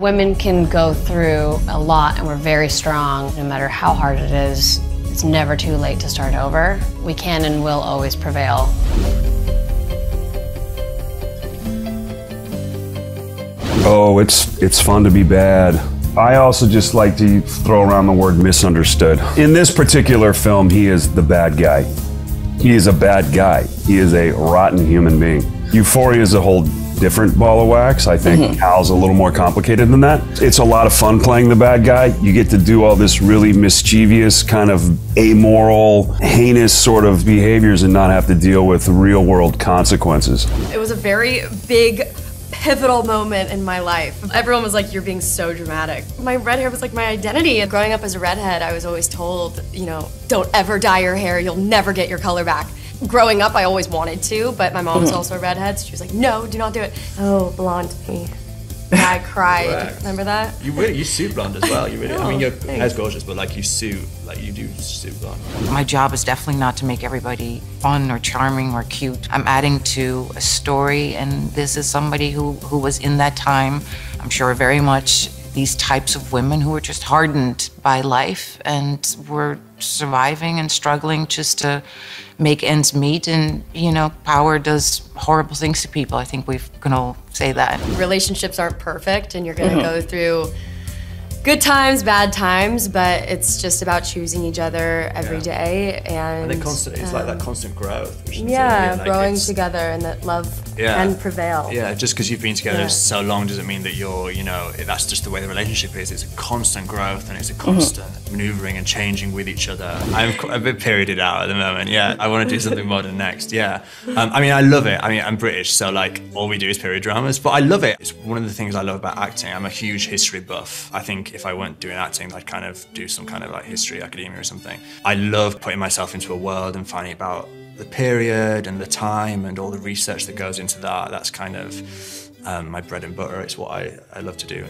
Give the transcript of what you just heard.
Women can go through a lot and we're very strong no matter how hard it is. It's never too late to start over. We can and will always prevail. Oh, it's it's fun to be bad. I also just like to throw around the word misunderstood. In this particular film, he is the bad guy. He is a bad guy. He is a rotten human being. Euphoria is a whole different ball of wax. I think Mm-hmm. Cal's a little more complicated than that. It's a lot of fun playing the bad guy. You get to do all this really mischievous, kind of amoral, heinous sort of behaviors and not have to deal with real world consequences. It was a very big, pivotal moment in my life. Everyone was like, You're being so dramatic. My red hair was like my identity. And growing up as a redhead, I was always told, you know, don't ever dye your hair, you'll never get your color back. Growing up, I always wanted to, but my mom mom's mm-hmm. also a redhead, so she was like, No, do not do it. Oh, blonde me. I cried. Right. Remember that? You really, you suit blonde as well. You really, I mean, Oh, your thanks. hair's gorgeous, but like you suit, like you do suit blonde. My job is definitely not to make everybody fun or charming or cute. I'm adding to a story, and this is somebody who, who was in that time, I'm sure, very much these types of women who were just hardened by life and were surviving and struggling just to make ends meet. And, you know, power does horrible things to people. I think we can all say that. relationships aren't perfect and you're gonna go through good times, bad times, but it's just about choosing each other every Yeah. day and, And they're constant. It's like that um, constant growth. Yeah, really, like, growing together and that love Yeah. can prevail. Yeah, just because you've been together Yeah. so long doesn't mean that you're, you know, that's just the way the relationship is. It's a constant growth and it's a constant maneuvering and changing with each other. I'm a bit perioded out at the moment. Yeah, I want to do something modern next. Yeah, um, I mean, I love it. I mean, I'm British, so like all we do is period dramas, but I love it. It's one of the things I love about acting. I'm a huge history buff. I think if I weren't doing acting, I'd kind of do some kind of like history academia or something. I love putting myself into a world and finding about the period and the time and all the research that goes into that. That's kind of um, my bread and butter. It's what I, I love to do.